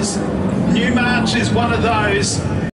guys. Newmarch is one of those